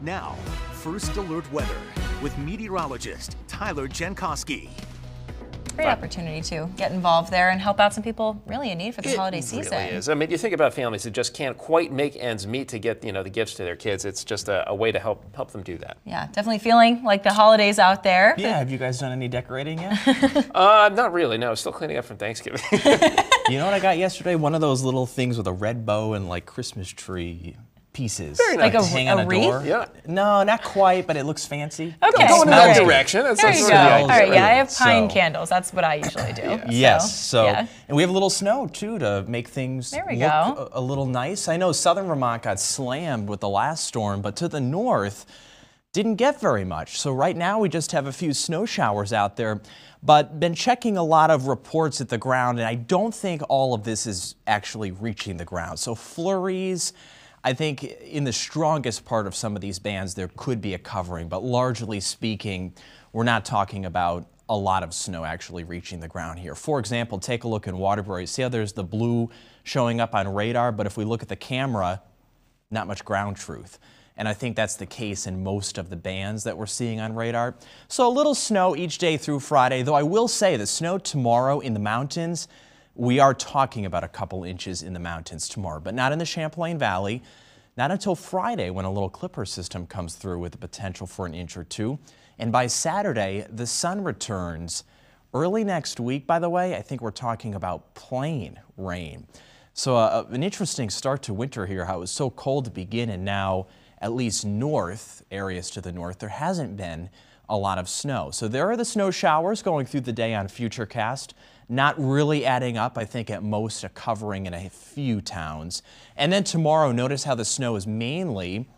Now, first alert weather with meteorologist Tyler Jankoski. Great opportunity to get involved there and help out some people really in need for the It holiday season. really is. I mean, you think about families that just can't quite make ends meet to get you know the gifts to their kids. It's just a, a way to help help them do that. Yeah, definitely feeling like the holidays out there. Yeah, have you guys done any decorating yet? Uh, not really. No, still cleaning up from Thanksgiving. you know what I got yesterday? One of those little things with a red bow and like Christmas tree pieces. Very Like a- hang a on a wreath? door. Yeah. No, not quite, but it looks fancy. Okay. It Going in smells that good. direction. That's, There that's you go. of the All idea. right, yeah, I have pine So- candles. That's what I usually do. Yes. So, yeah. and we have a little snow too to make things There we look go. A, a little nice. I know southern Vermont got slammed with the last storm, but to the north didn't get very much. So right now we just have a few snow showers out there, but been checking a lot of reports at the ground, and I don't think all of this is actually reaching the ground. So flurries. I think in the strongest part of some of these bands, there could be a covering, but largely speaking, we're not talking about a lot of snow actually reaching the ground here. For example, take a look in Waterbury. See how there's the blue showing up on radar, but if we look at the camera, not much ground truth. And I think that's the case in most of the bands that we're seeing on radar. So a little snow each day through Friday, though I will say the snow tomorrow in the mountains, we are talking about a couple inches in the mountains tomorrow, but not in the Champlain Valley. Not until Friday when a little clipper system comes through with the potential for an inch or two. And by Saturday, the sun returns. Early next week, by the way, I think we're talking about plain rain. So uh, an interesting start to winter here, how it was so cold to begin and now at least north, areas to the north, there hasn't been a lot of snow. So there are the snow showers going through the day on Futurecast, not really adding up, I think at most a covering in a few towns. And then tomorrow, notice how the snow is mainly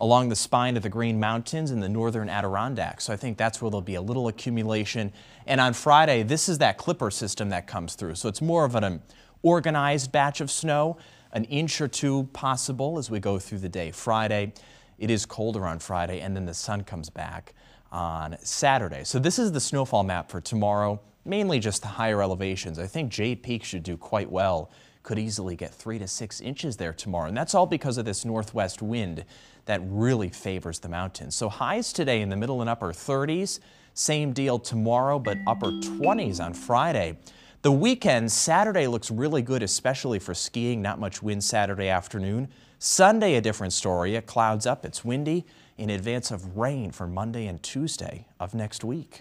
along the spine of the Green Mountains and the northern Adirondacks. So I think that's where there'll be a little accumulation. And on Friday, this is that clipper system that comes through. So it's more of an organized batch of snow, an inch or two possible as we go through the day. Friday, it is colder on Friday, and then the sun comes back on Saturday. So this is the snowfall map for tomorrow, mainly just the higher elevations. I think Jay Peak should do quite well. Could easily get three to six inches there tomorrow. And that's all because of this northwest wind that really favors the mountains. So highs today in the middle and upper 30s. Same deal tomorrow, but upper 20s on Friday. The weekend, Saturday looks really good, especially for skiing. Not much wind Saturday afternoon. Sunday, a different story. It clouds up, it's windy in advance of rain for Monday and Tuesday of next week.